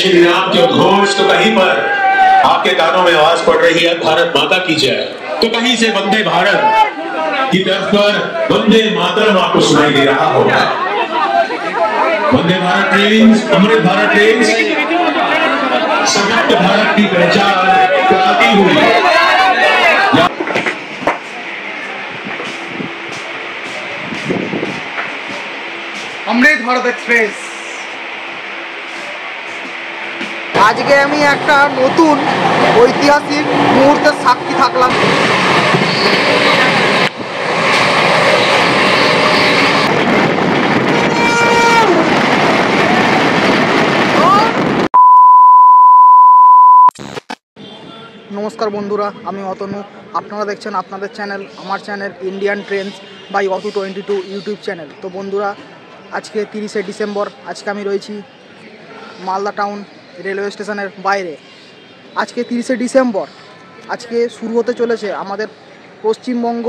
श्री राम के घोष तो कहीं पर। आपके कानों में आवाज़ पड़ रही है, भारत माता की जय। तो कहीं से वंदे भारत की तरफ़ पर वंदे मातरम आपको सुनाई दे रहा होगा। वंदे भारत ट्रेन अमृत भारत ट्रेन सशक्त भारत की पहचान कराती हुई। अमृत भारत एक्सप्रेस। আজকে আমি একটা নতুন ঐতিহাসিক মুহূর্তের সাক্ষী থাকলাম। নমস্কার বন্ধুরা, আমি অতনু। আপনারা দেখছেন আপনাদের চ্যানেল, আমার channel Indian trains by Atu twenty two YouTube channel. তো বন্ধুরা, আজকে তিরিশে ডিসেম্বর, আজকে আমি রয়েছি মালদা টাউন রেলওয়ে স্টেশনের বাইরে। আজকে তিরিশে ডিসেম্বর, আজকে শুরু হতে চলেছে আমাদের পশ্চিমবঙ্গ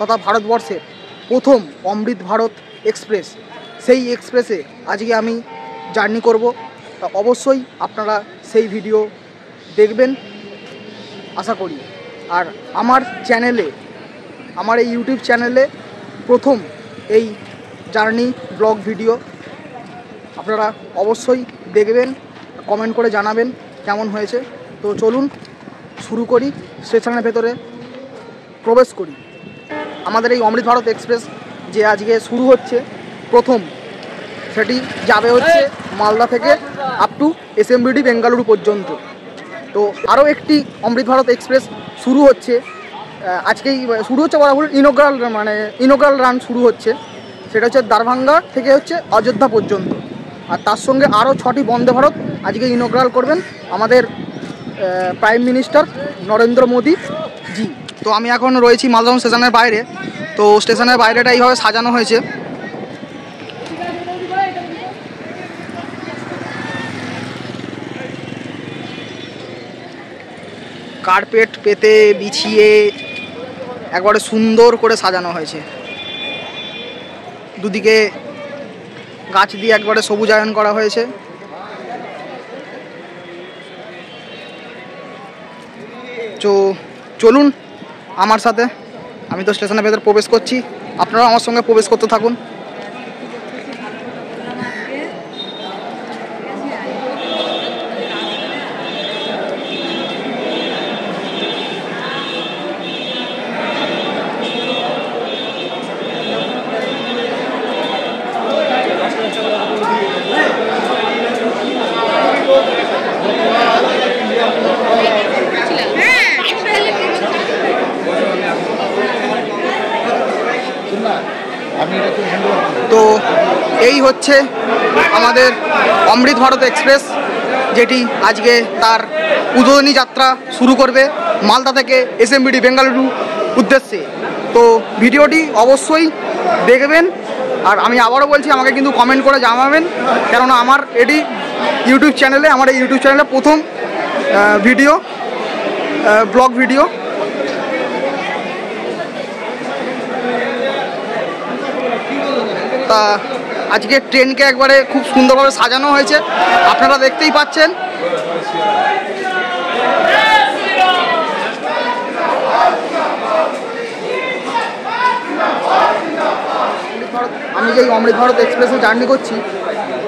তথা ভারতবর্ষের প্রথম অমৃত ভারত এক্সপ্রেস। সেই এক্সপ্রেসে আজকে আমি জার্নি করব। তা অবশ্যই আপনারা সেই ভিডিও দেখবেন, আশা করি। আর আমার চ্যানেলে, আমার এই ইউটিউব চ্যানেলে প্রথম এই জার্নি ব্লগ ভিডিও আপনারা অবশ্যই দেখবেন। কমেন্ট করে জানাবেন কেমন হয়েছে। তো চলুন শুরু করি স্টেশনের ভেতরে প্রবেশ করি। আমাদের এই অমৃত ভারত এক্সপ্রেস যে আজকে শুরু হচ্ছে প্রথম সেটি যাবে হচ্ছে মালদা থেকে আপ টু এসএমবিডি বেঙ্গালুরু পর্যন্ত। তো আরও একটি অমৃত ভারত এক্সপ্রেস শুরু হচ্ছে আজকেই শুরু হচ্ছে বরাবর ইনোগ্রাল মানে ইনোগ্রাল রান শুরু হচ্ছে। সেটা হচ্ছে দারভাঙ্গা থেকে হচ্ছে অযোধ্যা পর্যন্ত। আর তার সঙ্গে আরও ছটি বন্দে ভারত আজকে ইনোগ্রাল করবেন আমাদের প্রাইম মিনিস্টার নরেন্দ্র মোদী জি। তো আমি এখন রয়েছি মালদহ স্টেশনের বাইরে। তো স্টেশনের বাইরেটা এইভাবে সাজানো হয়েছে। কার্পেট পেতে, বিছিয়ে, একবারে সুন্দর করে সাজানো হয়েছে। দুদিকে গাছ দিয়ে একবারে সবুজায়ন করা হয়েছে। তো চলুন আমার সাথে। আমি তো স্টেশনের ভেতর প্রবেশ করছি। আপনারাও আমার সঙ্গে প্রবেশ করতে থাকুন। এই হচ্ছে আমাদের অমৃত ভারত এক্সপ্রেস, যেটি আজকে তার উদ্বোধনী যাত্রা শুরু করবে মালদা থেকে এসএমবিডি বেঙ্গালুরু উদ্দেশ্যে। তো ভিডিওটি অবশ্যই দেখবেন, আর আমি আবারও বলছি, আমাকে কিন্তু কমেন্ট করে জানাবেন, কেননা আমার এটি ইউটিউব চ্যানেলে আমার এই ইউটিউব চ্যানেলে প্রথম ভিডিও ব্লগ ভিডিও তা আজকে ট্রেনকে একবারে খুব সুন্দরভাবে সাজানো হয়েছে। আপনারা দেখতেই পাচ্ছেন। আমি যেই অমৃত ভারত এক্সপ্রেসে জার্নি করছি,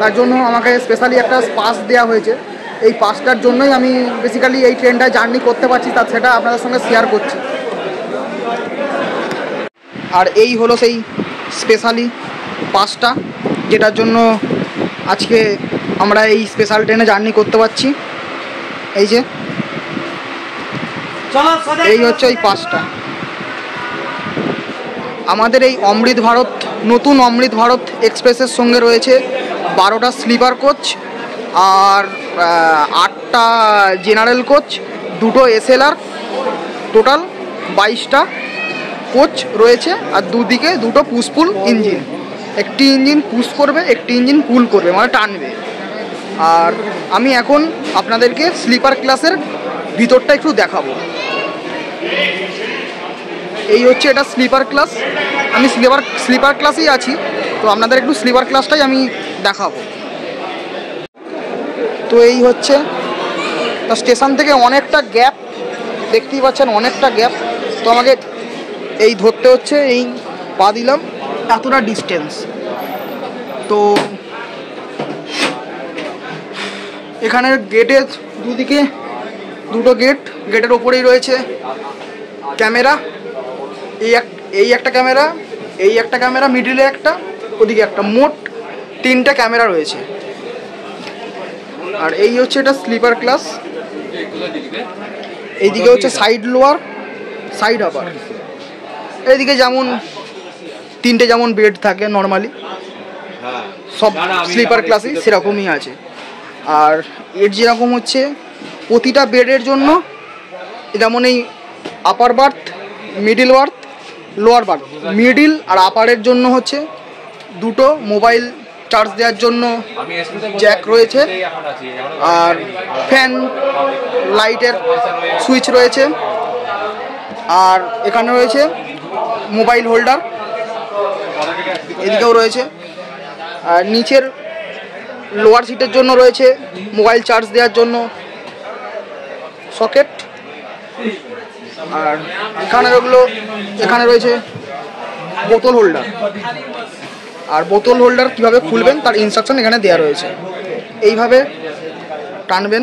তার জন্য আমাকে স্পেশালি একটা পাস দেওয়া হয়েছে। এই পাসটার জন্যই আমি বেসিক্যালি এই ট্রেনটায় জার্নি করতে পারছি, তা সেটা আপনাদের সঙ্গে শেয়ার করছি। আর এই হলো সেই স্পেশালি পাসটা যেটার জন্য আজকে আমরা এই স্পেশাল ট্রেনে জার্নি করতে পারছি। এই যে এই হচ্ছে ওই পাঁচটা। আমাদের এই অমৃত ভারত নতুন অমৃত ভারত এক্সপ্রেসের সঙ্গে রয়েছে বারোটা স্লিপার কোচ আর আটটা জেনারেল কোচ দুটো এসএলআর টোটাল বাইশটা কোচ রয়েছে আর দুদিকে দুটো পুষ্পুল ইঞ্জিন একটি ইঞ্জিন পুশ করবে, একটি ইঞ্জিন পুল করবে মানে টানবে। আর আমি এখন আপনাদেরকে স্লিপার ক্লাসের ভিতরটা একটু দেখাবো। এই হচ্ছে এটা স্লিপার ক্লাস আমি স্লিপার স্লিপার ক্লাসেই আছি, তো আপনাদের একটু স্লিপার ক্লাসটাই আমি দেখাবো। তো এই হচ্ছে স্টেশন থেকে অনেকটা গ্যাপ দেখতেই পাচ্ছেন অনেকটা গ্যাপ তো আমাকে এই ধরতে হচ্ছে, এই পা দিলাম। এতটা ডিস্টেন্স তো এখানের গেটের দুদিকে দুটো গেট গেটের ওপরেই রয়েছে ক্যামেরা এই এক, এই একটা ক্যামেরা এই একটা ক্যামেরা মিডিলে একটা, ওদিকে একটা। মোট তিনটে ক্যামেরা রয়েছে। আর এই হচ্ছে এটা স্লিপার ক্লাস এইদিকে হচ্ছে সাইড লোয়ার সাইড আপার এইদিকে যেমন তিনটে যেমন বেড থাকে নর্মালি সব স্লিপার ক্লাসই সেরকমই আছে। আর এর যেরকম হচ্ছে প্রতিটা বেডের জন্য যেমন এই upper berth middle berth lower berth middle আর আপারের জন্য হচ্ছে দুটো মোবাইল চার্জ দেওয়ার জন্য জ্যাক রয়েছে আর ফ্যান লাইটের সুইচ রয়েছে। আর এখানে রয়েছে মোবাইল হোল্ডার এদিকেও রয়েছে। আর নিচের লোয়ার সিটের জন্য রয়েছে মোবাইল চার্জ দেওয়ার জন্য সকেট আর এখানে ওগুলো এখানে রয়েছে বোতল হোল্ডার আর বোতল হোল্ডার কীভাবে খুলবেন তার ইনস্ট্রাকশন এখানে দেওয়া রয়েছে। এইভাবে টানবেন।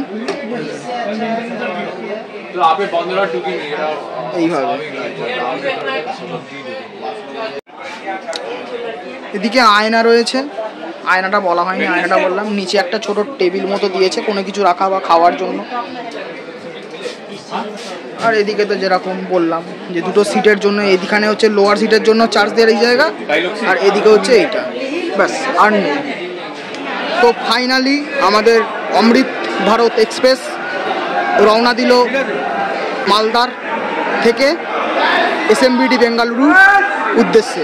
এইভাবে। এদিকে আয়না রয়েছে। আয়নাটা বলা হয়নি, আয়নাটা বললাম। নিচে একটা ছোট টেবিল মতো দিয়েছে, কোনো কিছু রাখা বা খাওয়ার জন্য। আর এদিকে তো যেরকম বললাম, যে দুটো সিটের জন্য, এদিখানে হচ্ছে লোয়ার সিটের জন্য চার্জ দেওয়ার এই জায়গা, আর এদিকে হচ্ছে এইটা। ব্যাস, আর নেই। তো ফাইনালি আমাদের অমৃত ভারত এক্সপ্রেস রওনা দিল মালদার থেকে এসএমবিডি বেঙ্গালুরুর উদ্দেশ্যে।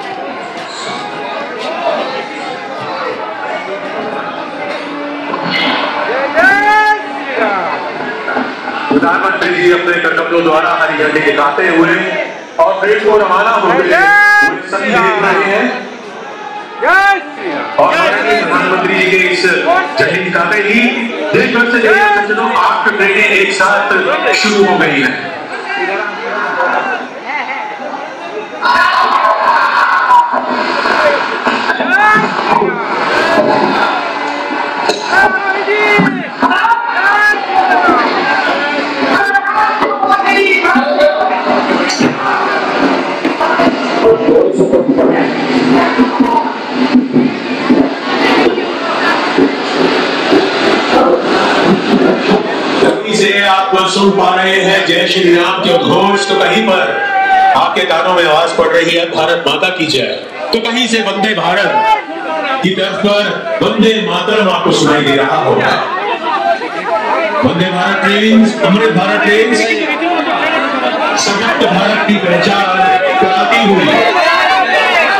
प्रधानमंत्री जी अपने कदमों द्वारा हरी झंडी दिखाते हुए और ट्रेन को रवाना हो गए सभी देख रहे हैं और प्रधानमंत्री जी के इस झंडी दिखाते ही देश भर से सज्जनों आठ ट्रेनें एक साथ शुरू हो गई हैं कहीं से आप सुन पा रहे हैं। जय श्री राम के घोष तो कहीं पर। आपके कानों में आवाज़ पड़ रही है भारत माता की जय। तो कहीं से वंदे भारत की तर्ज पर वंदे मातरम आपको सुनाई दे रहा होगा। वंदे भारत ट्रेन अमृत भारत ट्रेन संयुक्त भारत की पहचान कराती हुई।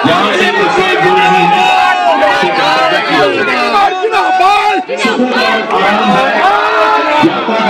यहाँ से प्रस्थान हो। रही है आराम है।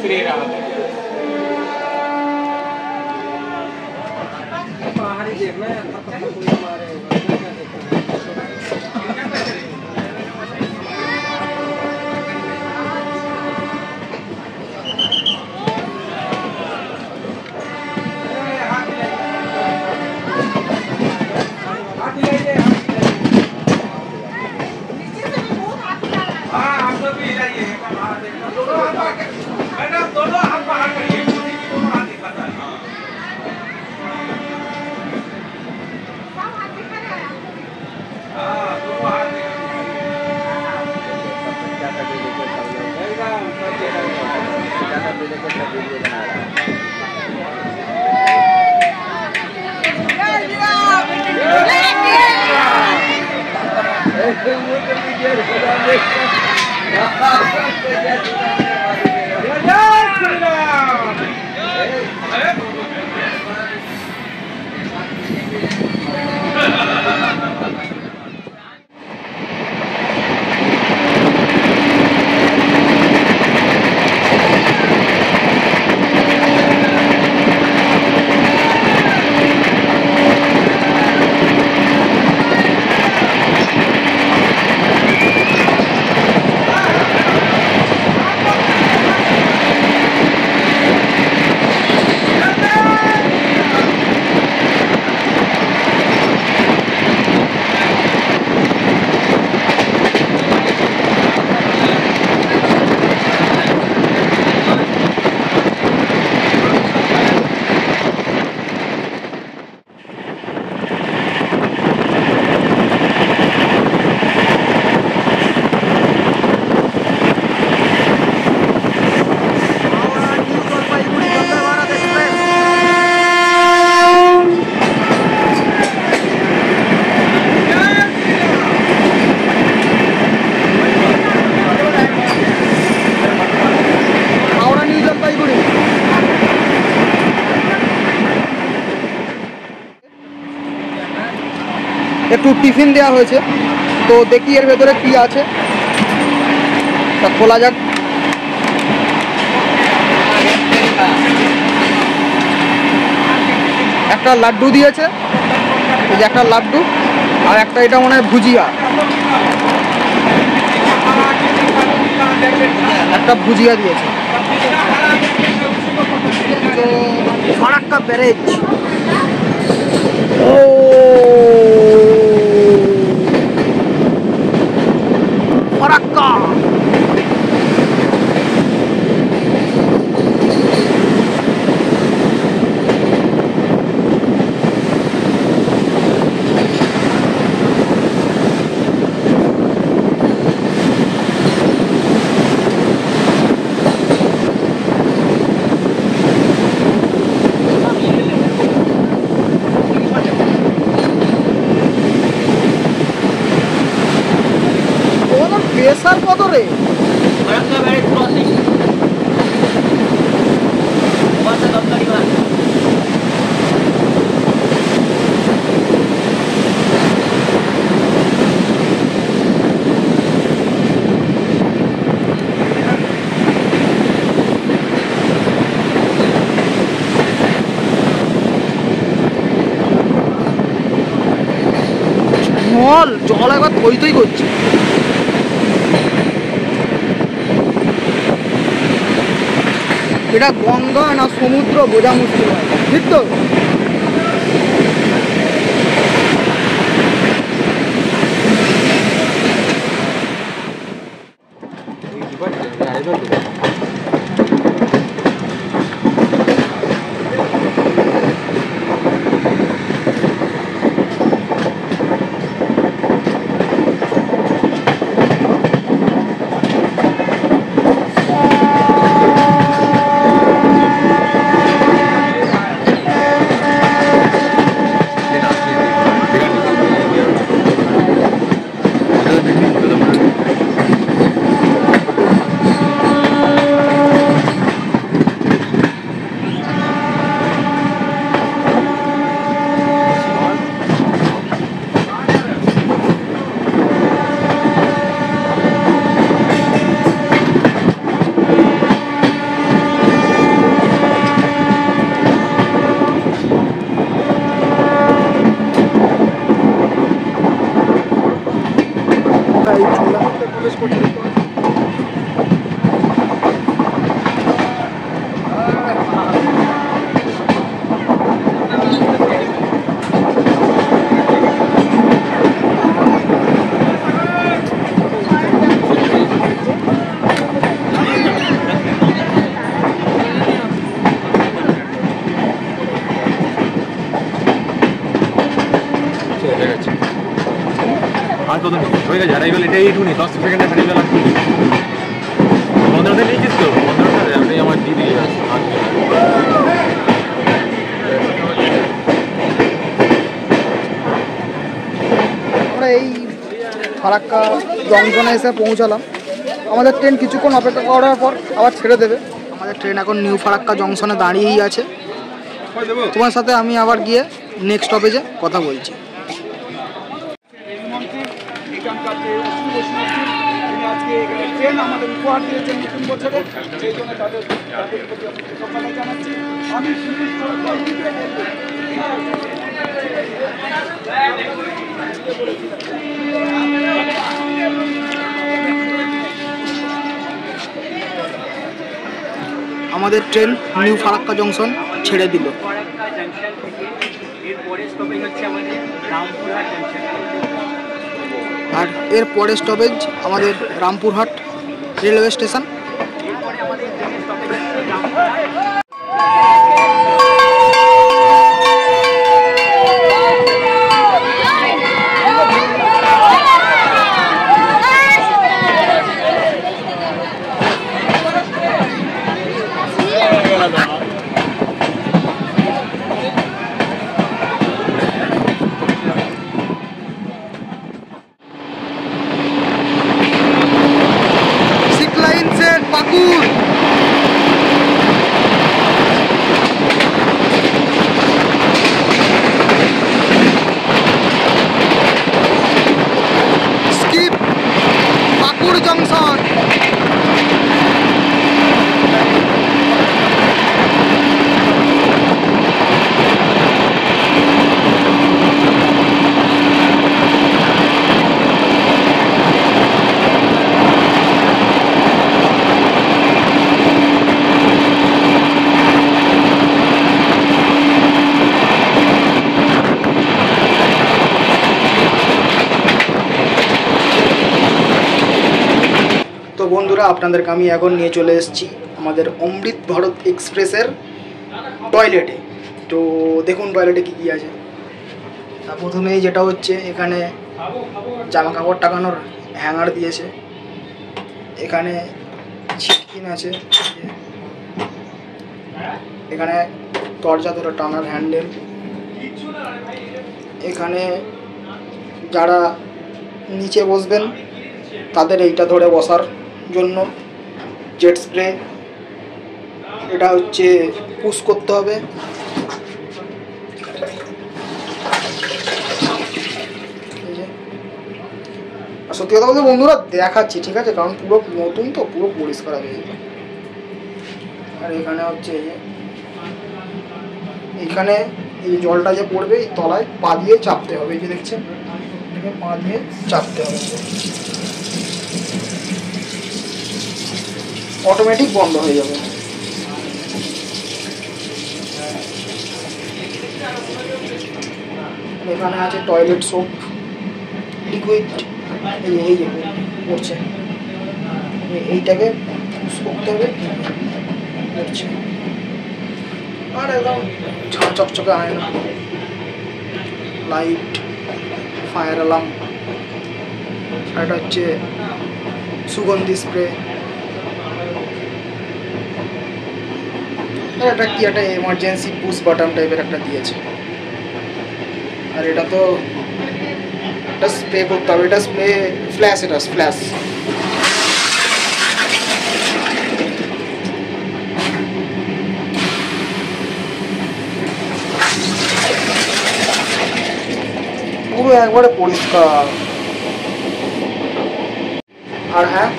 श्री राम একটু টিফিন দেওয়া হয়েছে। তো দেখি এর ভেতরে কি আছে। তা খোলা যাক। একটা লাড্ডু দিয়েছে। এই যে একটা লাড্ডু আর একটা এটা মনে হয় ভুজিয়া। একটা ভুজিয়া দিয়েছে। তো ফারাক্কা ব্যারেজ ও! Barangkali. Barangkali crossing. Puasa tahun kelima. জল জল একবার থই থই করছে এটা গঙ্গা না সমুদ্র বোঝা মুশকিল ঠিক তো? এই এইটুকুনি দশ সেকেন্ডে পনেরোতে নিয়েছিস তো? পনেরোটা? আমার দিদি এই ফারাক্কা জংশনে এসে পৌঁছালাম। আমাদের ট্রেন কিছুক্ষণ অপেক্ষা করার পর আবার ছেড়ে দেবে। আমাদের ট্রেন এখন নিউ ফারাক্কা জংশনে দাঁড়িয়েই আছে। তোমার সাথে আমি আবার গিয়ে নেক্সট স্টপেজে কথা বলছি এখানকার যে শুভ সমাজী, তিনি আজকে এখানে ট্রেন আমাদের উপহার দিয়েছেন নতুন বছরে সেই জন্য তাদের তাদের প্রতি আমি কৃতজ্ঞতা জানাচ্ছি। আমি আমাদের ট্রেন নিউ ফারাক্কা জংশন ছেড়ে দিল। ফারাক্কা জাংশন থেকে এর পরের স্টপেজ হচ্ছে আমাদের রামপুরহাট জাংশন। আর এর পরের স্টপেজ আমাদের রামপুরহাট রেলওয়ে স্টেশন। আপনাদেরকে আমি এখন নিয়ে চলে এসেছি আমাদের অমৃত ভারত এক্সপ্রেসের টয়লেটে। তো দেখুন টয়লেটে কী কী আছে। তা প্রথমেই যেটা হচ্ছে, এখানে জামা কাপড় টাকানোর হ্যাঙ্গার দিয়েছে। এখানে ছিটকিন আছে। এখানে দরজা ধরে টানার হ্যান্ডেল এখানে যারা নিচে বসবেন, তাদের এইটা ধরে বসার জন্য জেট স্প্রে। এটা হচ্ছে পুশ করতে হবে। সত্যি কথা বলতে বন্ধুরা, দেখাচ্ছি, ঠিক আছে? কারণ পুরো নতুন তো, পুরো পরিষ্কার হয়ে যাবে আর এখানে হচ্ছে এই যে এইখানে এই জলটা যে পড়বে, এই তলায় পা দিয়ে চাপতে হবে, এই যে দেখছেন? পা দিয়ে চাপতে হবে। অটোমেটিক বন্ধ হয়ে যাবে। এখানে আছে টয়লেট সোপ লিকুইড এই যে পড়ছে। এইটাকে করতে হবে পড়ছে। আর একদম চকচকে আয়না। লাইট ফায়ার অ্যালার্ম আর হচ্ছে সুগন্ধি স্প্রে এটা কি একটা এমার্জেন্সি পুশ বাটন টাইপের একটা দিয়েছে। আর এটা তো এটা স্প্রে করতে হবে, এটা স্প্রে ফ্ল্যাশ এটা ফ্ল্যাশ পুরো একবারে পরিষ্কার। আর হ্যাঁ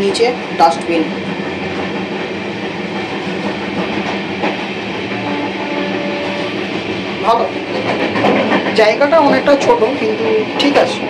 নিচে ডাস্টবিন ভালো। জায়গাটা অনেকটা ছোট কিন্তু ঠিক আছে।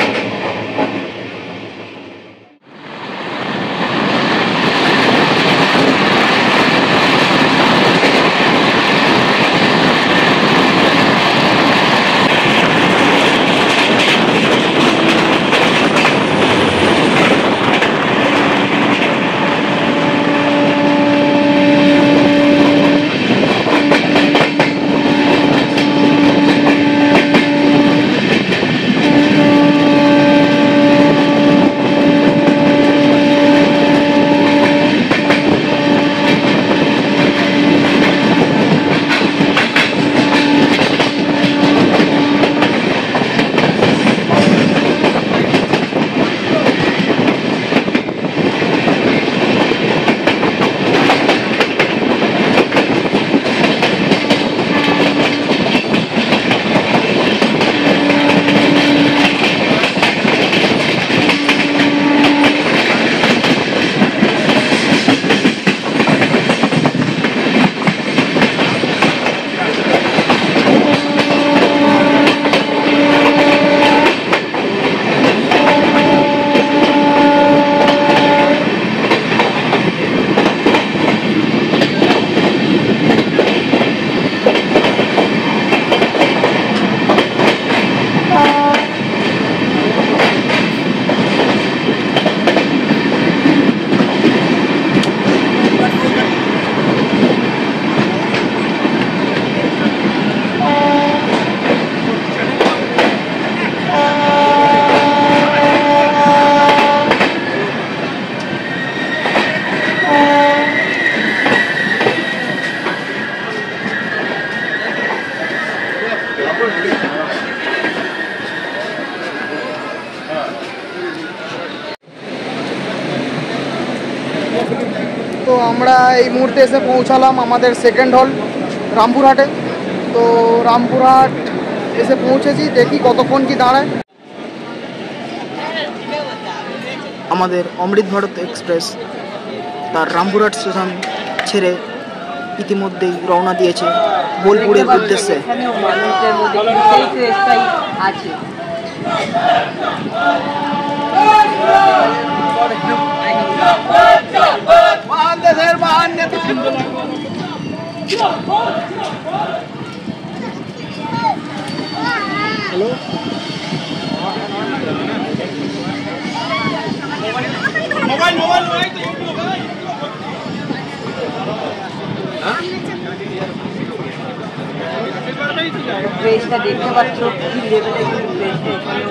তো আমরা এই মুহূর্তে এসে পৌঁছালাম আমাদের সেকেন্ড হল রামপুরহাটে। তো রামপুরহাট এসে পৌঁছেছি, দেখি কতক্ষণ কি দাঁড়ায়। আমাদের অমৃত ভারত এক্সপ্রেস তার রামপুরহাট স্টেশন ছেড়ে ইতিমধ্যেই রওনা দিয়েছে বোলপুরের উদ্দেশ্যে। এখানেও মানুষদের মধ্যে কিন্তু সেই ক্রেজটাই আছে ক্রেজটা দেখতে পাচ্ছ কি লেভেলে কিন্তু ক্রেজটা এখানেও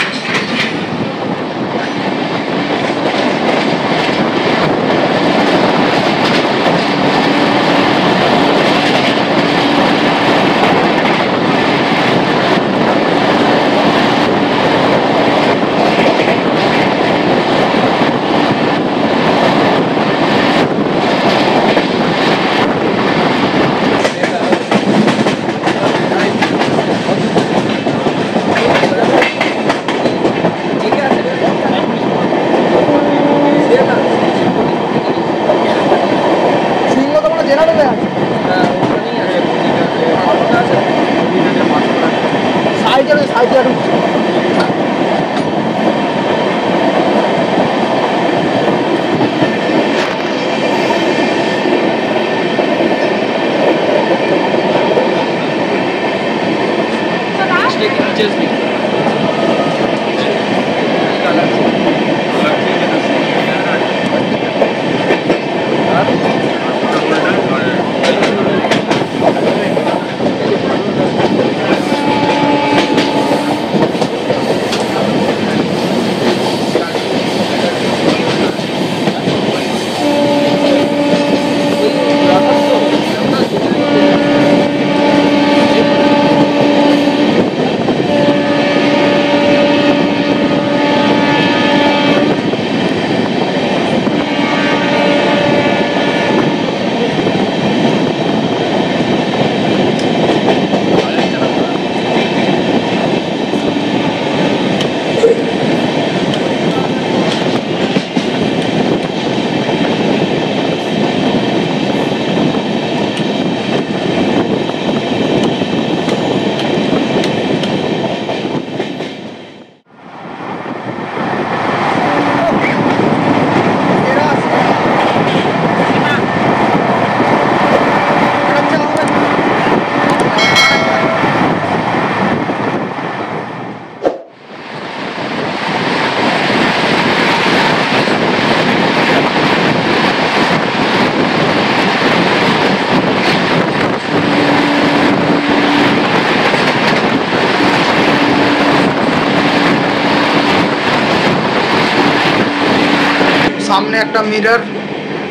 একটা মিরর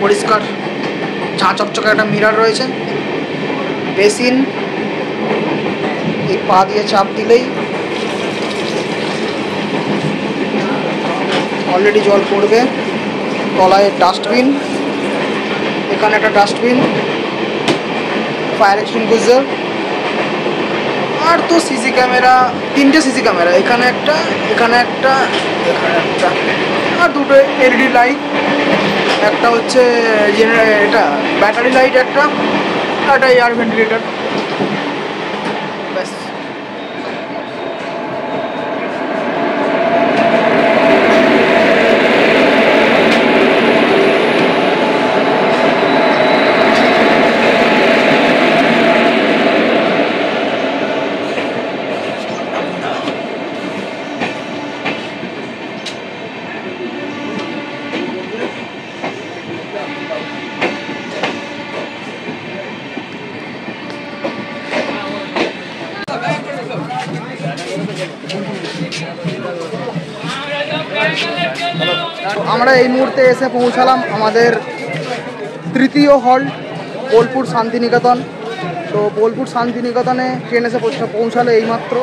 পরিষ্কার, ঝাঁ চকচকে একটা মিরর রয়েছে। বেসিন, এই পা দিয়ে চাপ দিলেই অলরেডি জল পড়বে। তলায় ডাস্টবিন এখানে একটা ডাস্টবিন ফায়ার এক্সটিংগুইজার আর তো সিসি ক্যামেরা তিনটে সিসি ক্যামেরা এখানে একটা এখানে একটা এখানে একটা, আর দুটো এলইডি লাইট একটা হচ্ছে জেনারে এটা ব্যাটারি লাইট একটা একটা এয়ার ভেন্টিলেটর ব্যাস তো আমরা এই মুহূর্তে এসে পৌঁছালাম আমাদের তৃতীয় হল বোলপুর শান্তিনিকেতন। তো বোলপুর শান্তিনিকেতনে ট্রেন এসে পৌঁছালো এইমাত্র।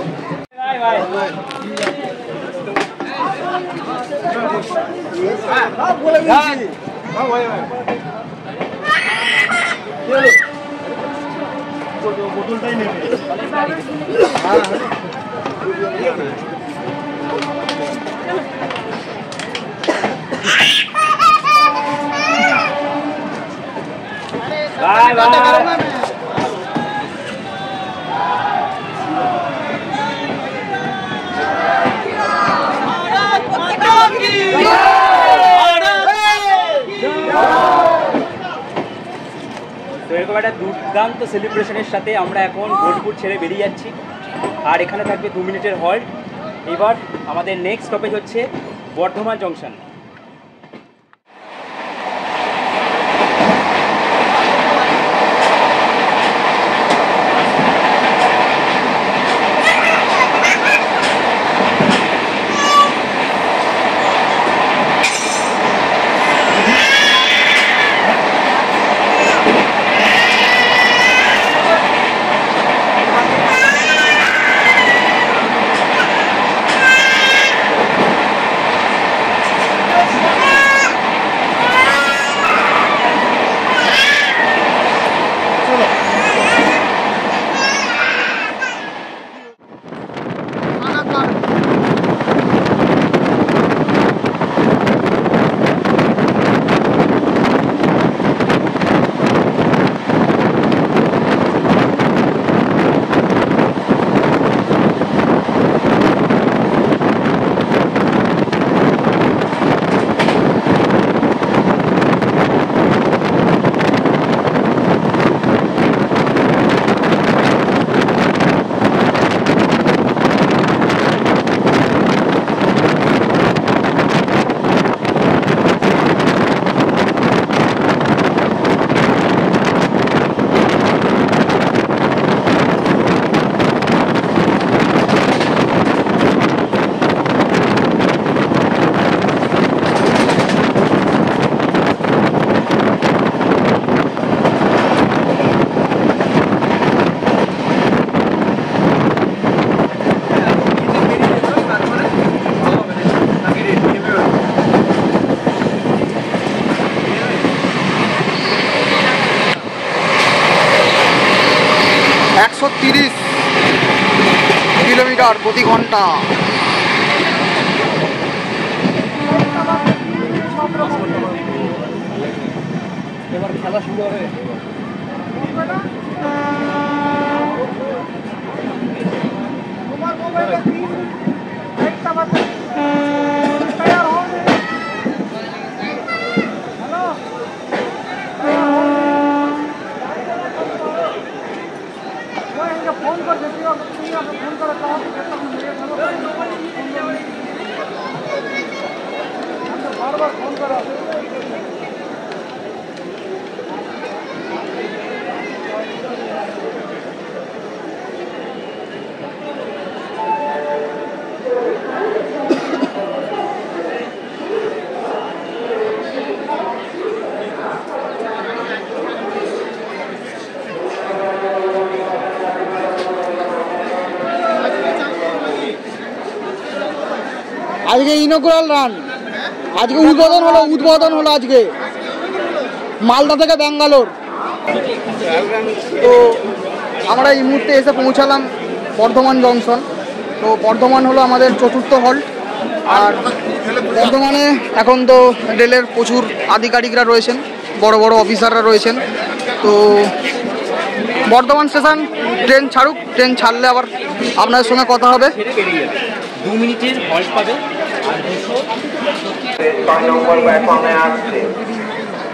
বাই বাই একটা দুর্দান্ত সেলিব্রেশনের সাথে আমরা এখন বোলপুর ছেড়ে বেরিয়ে যাচ্ছি। আর এখানে থাকবে দু মিনিটের হল্ট এবার আমাদের নেক্সট স্টপেজ হচ্ছে বর্ধমান জংশন ঘন্টা ইনোগ্রাল রান। আজকে উদ্বোধন হলো উদ্বোধন হলো আজকে। মালদা থেকে ব্যাঙ্গালোর। তো আমরা এই মুহূর্তে এসে পৌঁছালাম বর্ধমান জংশন। তো বর্ধমান হলো আমাদের চতুর্থ হল্ট। আর বর্ধমানে এখন তো রেলের প্রচুর আধিকারিকরা রয়েছেন, বড় বড় অফিসাররা রয়েছেন। তো বর্ধমান স্টেশন, ট্রেন ছাড়ুক, ট্রেন ছাড়লে আবার আপনাদের সঙ্গে কথা হবে। দু মিনিটের হল্ট পাবে। আর দুশো পাঁচ নম্বর প্ল্যাটফর্মে আসছে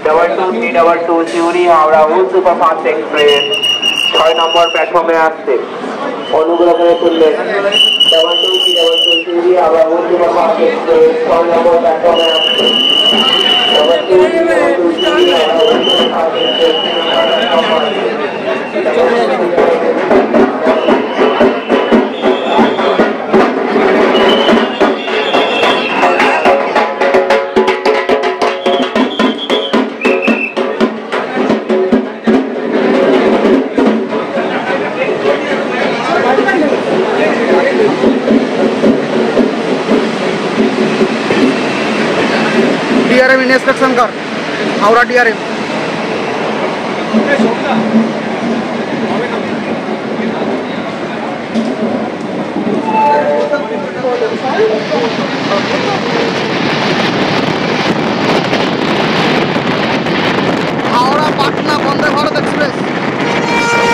double two three double two Suri Howrah Hool superfast express ছয় নম্বর প্ল্যাটফর্মে আসছে অনুগ্রহ করে তুললেন double two three double two Suri Howrah Hool superfast express ছয় নম্বর প্ল্যাটফর্মে আসছে double two three double two Suri Howrah Hool superfast express inspection car Howrah DRM Howrah Patna Vande Bharat express আরে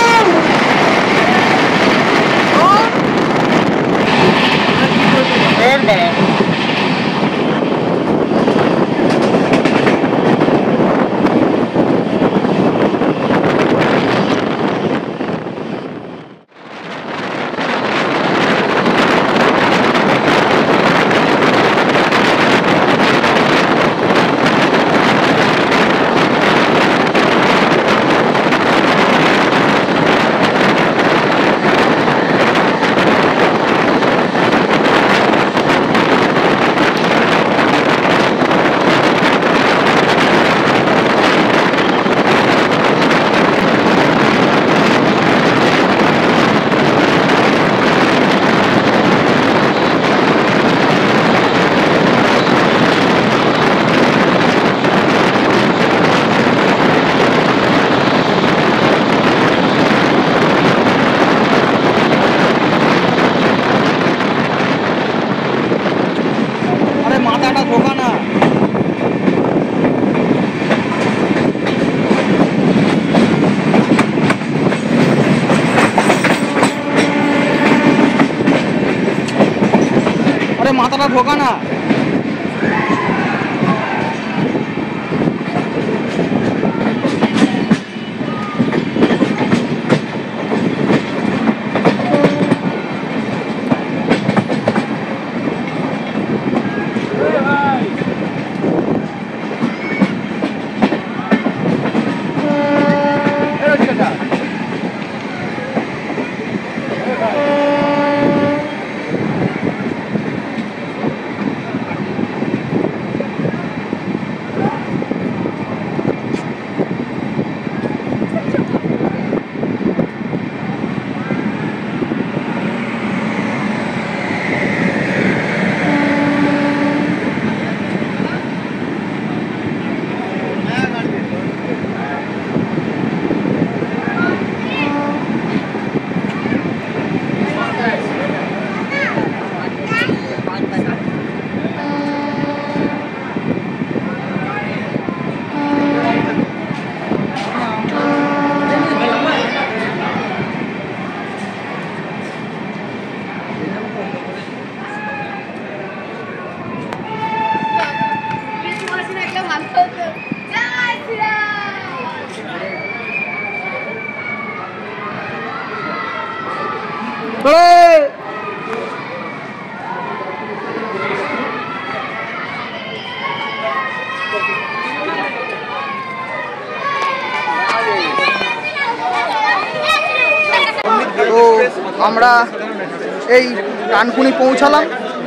এই ডানকুনি পৌঁছালাম।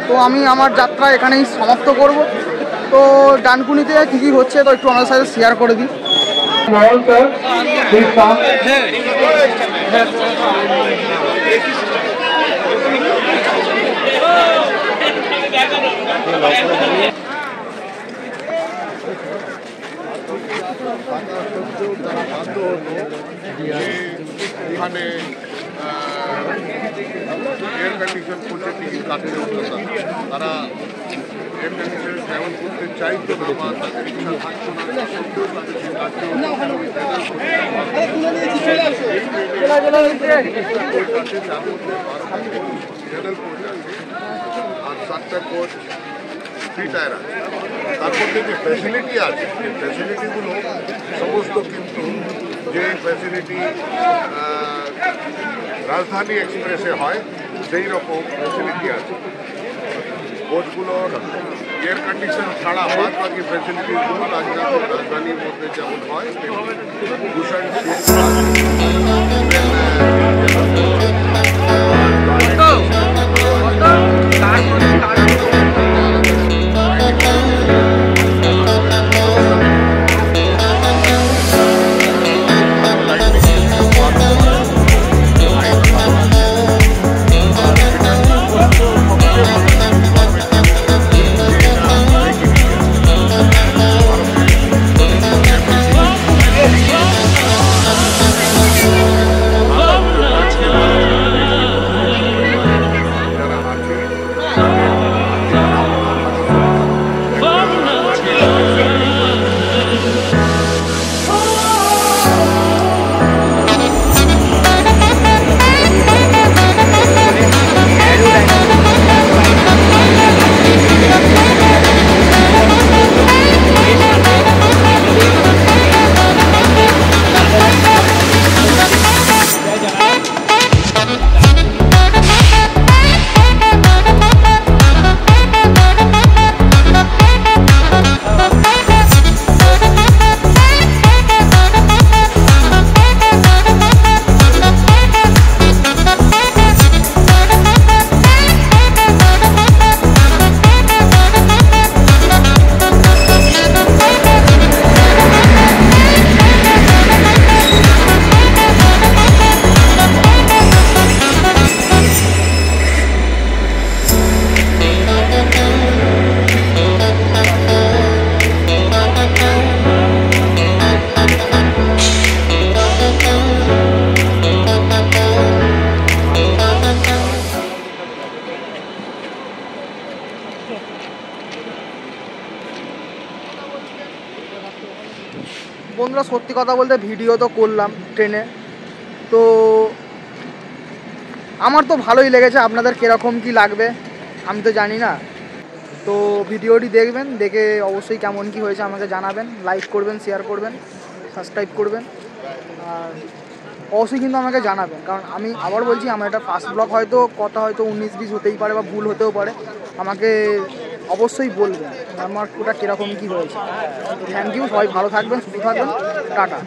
তো আমি আমার যাত্রা এখানেই সমাপ্ত করব। তো ডানকুনিতে কী কী হচ্ছে তো একটু আমাদের সাথে শেয়ার করে দিই। এখানে এয়ার কন্ডিশন করছে টিকিট কাটতে না তারা এয়ার কন্ডিশন ট্রাভেল করতে চাইতো না তাদের ইচ্ছা থাকতো না। সত্ত্বেও তাদেরকে কাটতে যার মধ্যে আর সাতটা কোচ টায়ার আছে। তার যে ফ্যাসিলিটি আছে, সেই ফ্যাসিলিটিগুলো সমস্ত কিন্তু যে ফ্যাসিলিটি রাজধানী এক্সপ্রেসে হয়, সেই রকম ফ্যাসিলিটি আছে। কোচগুলোর এয়ার কন্ডিশন ছাড়া বাদ বাকি ফ্যাসিলিটিগুলো রাজধানী রাজধানীর মধ্যে যেমন হয় দূষণ কথা বলতে ভিডিও তো করলাম ট্রেনে। তো আমার তো ভালোই লেগেছে, আপনাদের কীরকম কি লাগবে আমি তো জানি না। তো ভিডিওটি দেখবেন, দেখে অবশ্যই কেমন কি হয়েছে আমাকে জানাবেন লাইক করবেন শেয়ার করবেন সাবস্ক্রাইব করবেন, আর অবশ্যই কিন্তু আমাকে জানাবেন। কারণ আমি আবার বলছি, আমার এটা ফার্স্ট ব্লগ হয়তো, কথা হয়তো উনিশ বিশ হতেই পারে বা ভুল হতেও পারে। আমাকে অবশ্যই বলবেন আমার ওটা কীরকম কী হয়েছে। থ্যাংক ইউ সবাই ভালো থাকবেন, সুস্থ থাকবেন, টাটা।